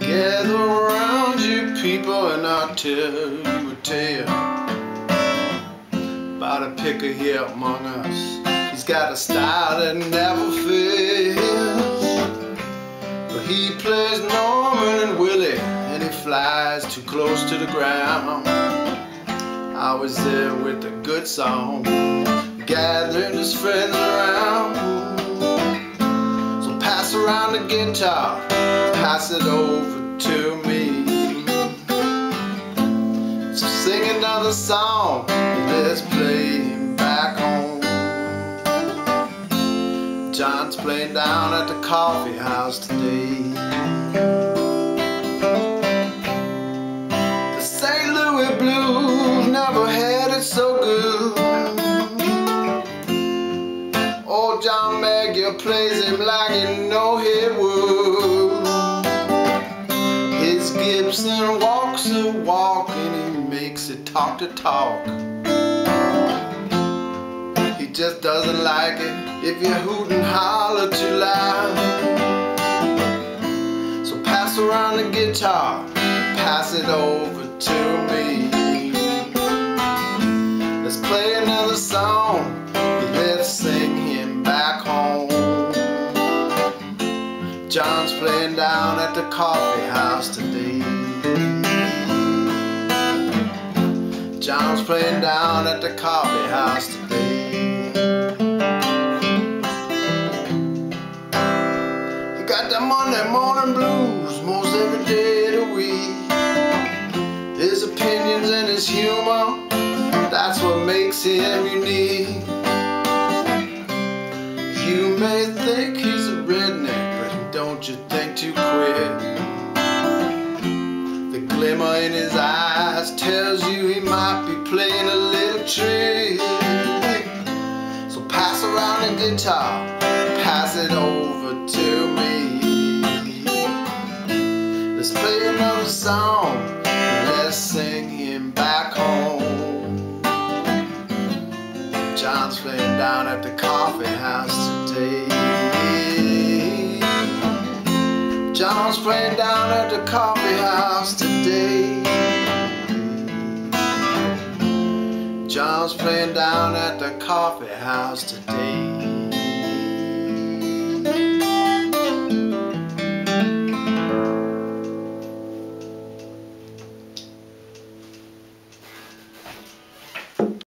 Gather around you people and I'll tell you a tale About a picker here among us. He's got a style that never fails. But he plays Norman and Willie And he flies too close to the ground. I was there with a good song Gathering his friends around. So pass around the guitar Pass it over to me. So sing another song, let's play back home. John's playing down at the coffee house today. The St. Louis Blues never had it so good. Old John Magyar plays him like you know he would. Gibson walks a walk and he makes it talk to talk. He just doesn't like it if you hoot and holler too loud. So pass around the guitar, pass it over to me. Let's play another song, let's sing him back home. John's playing down at the coffee house today. Playing down at the coffee house today. He got the Monday morning blues most every day of the week. His opinions and his humor, that's what makes him unique. His eyes tells you he might be playing a little trick. So pass around the guitar, pass it over to me. Let's play another song, let's sing him back home. John's playing down at the coffee house John's playing down at the coffee house today. John's playing down at the coffee house today.